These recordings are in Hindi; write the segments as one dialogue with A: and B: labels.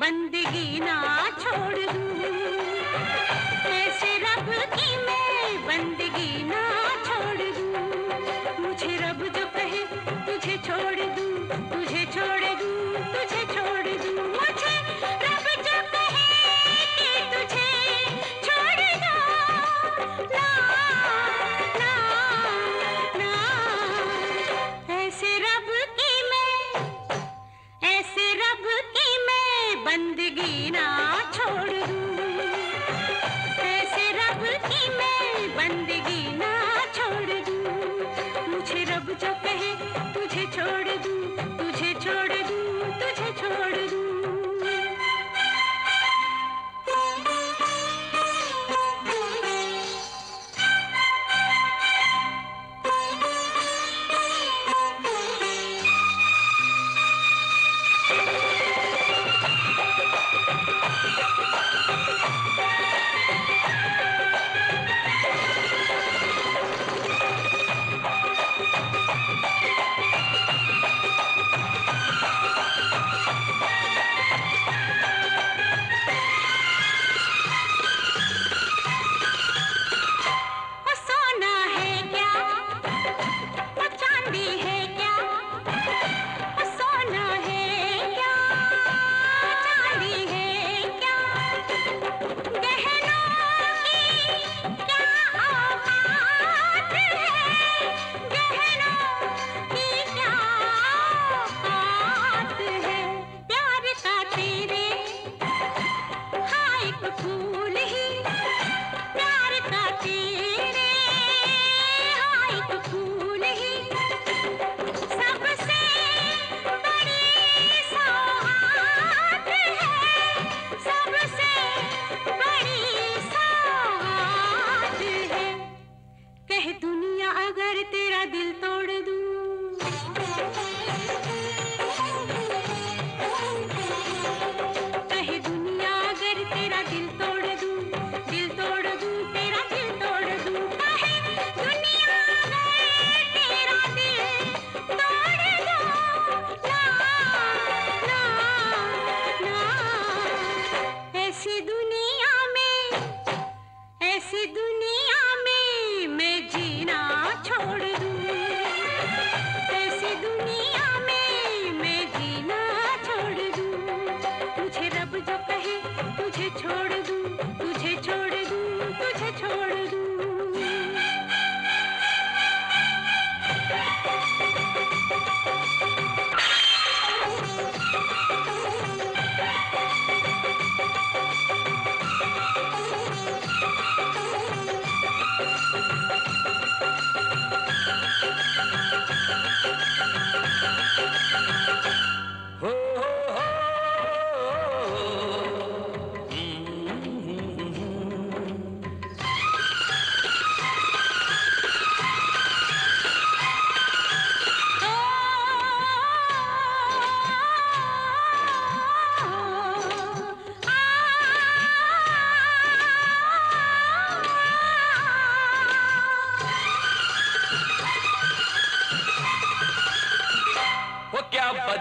A: बंदगी ना छोड़। दूँ ऐसे
B: Jack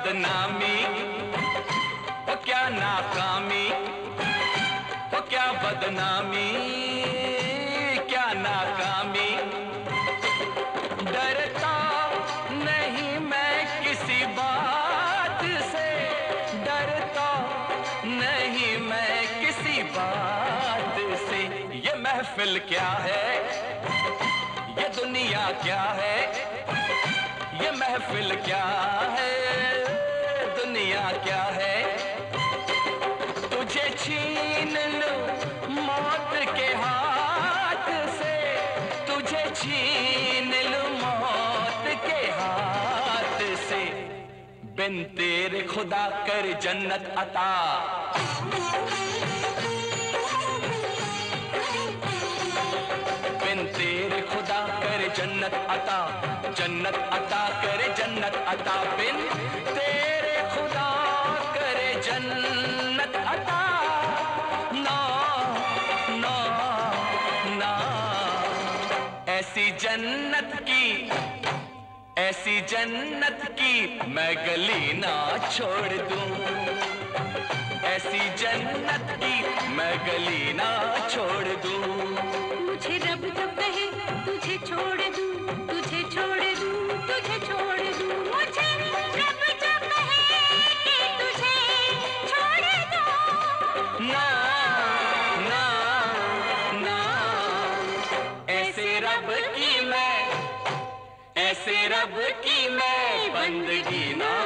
B: बदनामी, वो क्या नाकामी, वो क्या बदनामी, क्या नाकामी। डरता नहीं मैं किसी बात से, डरता नहीं मैं किसी बात से। ये महफिल क्या है? ये दुनिया क्या है? ये महफिल क्या है? दुनिया क्या है? तुझे छीन लो मौत के हाथ से। तुझे छीन लो मौत के हाथ से। बिन तेरे खुदा कर जन्नत अता। बिन तेरे खुदा कर जन्नत अता। जन्नत अता जन्नत की, ऐसी जन्नत की मैं गली ना छोड़ दूँ। ऐसी जन्नत की मैं गली ना छोड़ दूँ।
A: मुझे रब जब कहे, तुझे छोड़ दूँ, तुझे छोड़ दूँ, तुझे छोड़
B: ऐसे रब की मैं बंदगी ना